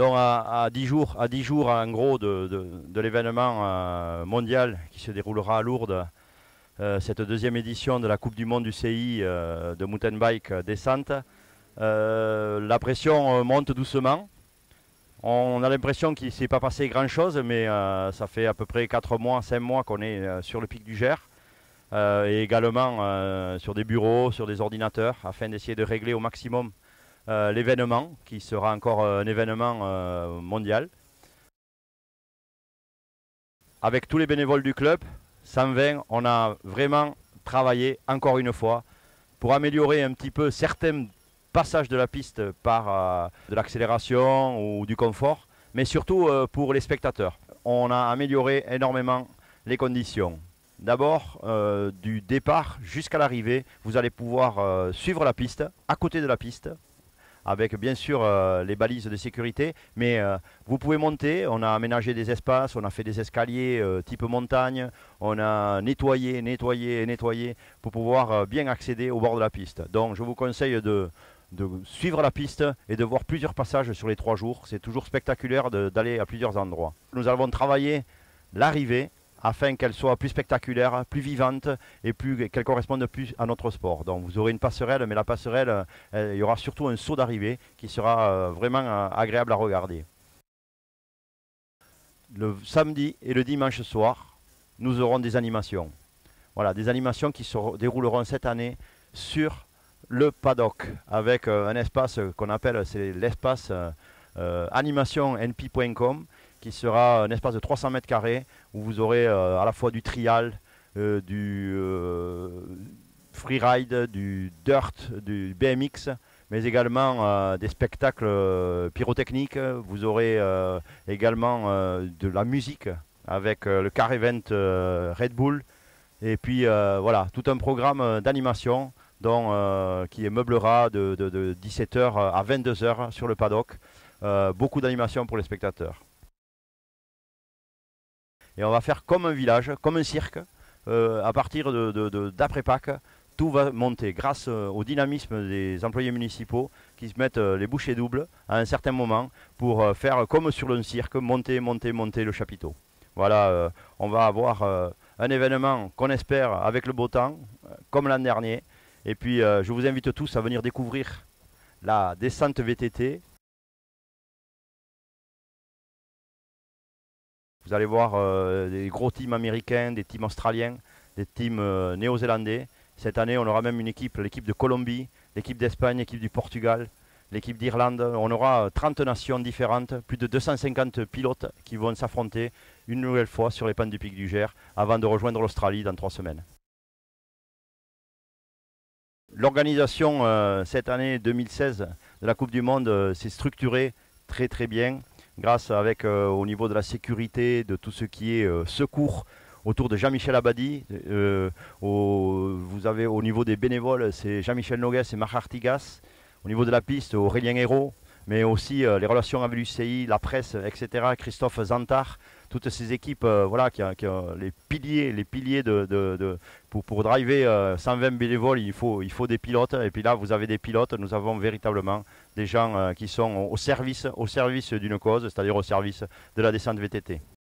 Donc à, 10 jours, à 10 jours en gros de, l'événement mondial qui se déroulera à Lourdes, cette deuxième édition de la Coupe du Monde du CI de mountain bike descente, la pression monte doucement. On a l'impression qu'il ne s'est pas passé grand-chose, mais euh, ça fait à peu près 4 mois, 5 mois qu'on est euh, sur le pic du Gers. Euh, et également sur des bureaux, sur des ordinateurs, afin d'essayer de régler au maximum l'événement, qui sera encore un événement mondial. Avec tous les bénévoles du club, 120, on a vraiment travaillé encore une fois pour améliorer un petit peu certaines passage de la piste par euh, de l'accélération ou du confort, mais surtout euh, pour les spectateurs. On a amélioré énormément les conditions. D'abord, euh, du départ jusqu'à l'arrivée, vous allez pouvoir suivre la piste, à côté de la piste, avec bien sûr les balises de sécurité, mais vous pouvez monter, on a aménagé des espaces, on a fait des escaliers type montagne, on a nettoyé, nettoyé et nettoyé pour pouvoir bien accéder au bord de la piste. Donc je vous conseille de suivre la piste et de voir plusieurs passages sur les trois jours. C'est toujours spectaculaire d'aller à plusieurs endroits. Nous avons travaillé l'arrivée afin qu'elle soit plus spectaculaire, plus vivante et qu'elle corresponde plus à notre sport. Donc vous aurez une passerelle, mais la passerelle, il y aura surtout un saut d'arrivée qui sera euh, vraiment euh, agréable à regarder. Le samedi et le dimanche soir, nous aurons des animations. Voilà, des animations qui se dérouleront cette année sur le paddock avec euh, un espace qu'on appelle c'est l'espace euh, euh, animationnp.com qui sera un espace de 300 mètres carrés où vous aurez à la fois du trial, du freeride, du dirt, du BMX, mais également des spectacles pyrotechniques. Vous aurez également de la musique avec le car event Red Bull. Et puis voilà, tout un programme d'animation euh, qui meublera de, 17h à 22h sur le paddock. Euh, beaucoup d'animation pour les spectateurs. Et on va faire comme un village, comme un cirque. Euh, à partir d'après Pâques, tout va monter grâce au dynamisme des employés municipaux qui se mettent les bouchées doubles à un certain moment pour faire comme sur un cirque, monter, monter, monter le chapiteau. Voilà, on va avoir un événement qu'on espère avec le beau temps, comme l'an dernier, et puis, euh, je vous invite tous à venir découvrir la descente VTT. Vous allez voir euh, des gros teams américains, des teams australiens, des teams euh, néo-zélandais. Cette année, on aura même une équipe, l'équipe de Colombie, l'équipe d'Espagne, l'équipe du Portugal, l'équipe d'Irlande. On aura 30 nations différentes, plus de 250 pilotes qui vont s'affronter une nouvelle fois sur les pentes du Pic du Gers avant de rejoindre l'Australie dans trois semaines. L'organisation euh, cette année 2016 de la Coupe du Monde euh, s'est structurée très très bien grâce avec euh, au niveau de la sécurité, de tout ce qui est secours autour de Jean-Michel Abadi. vous avez au niveau des bénévoles, c'est Jean-Michel Nogues et Marc Artigas. Au niveau de la piste, Aurélien Hérault, mais aussi les relations avec l'UCI, la presse, etc. Christophe Zantar toutes ces équipes euh, voilà, qui, ont les piliers, les piliers de, pour, pour driver 120 euh, bénévoles, il faut, il faut des pilotes. Et puis là, vous avez des pilotes. Nous avons véritablement des gens euh, qui sont au service, au service d'une cause, c'est-à-dire au service de la descente VTT.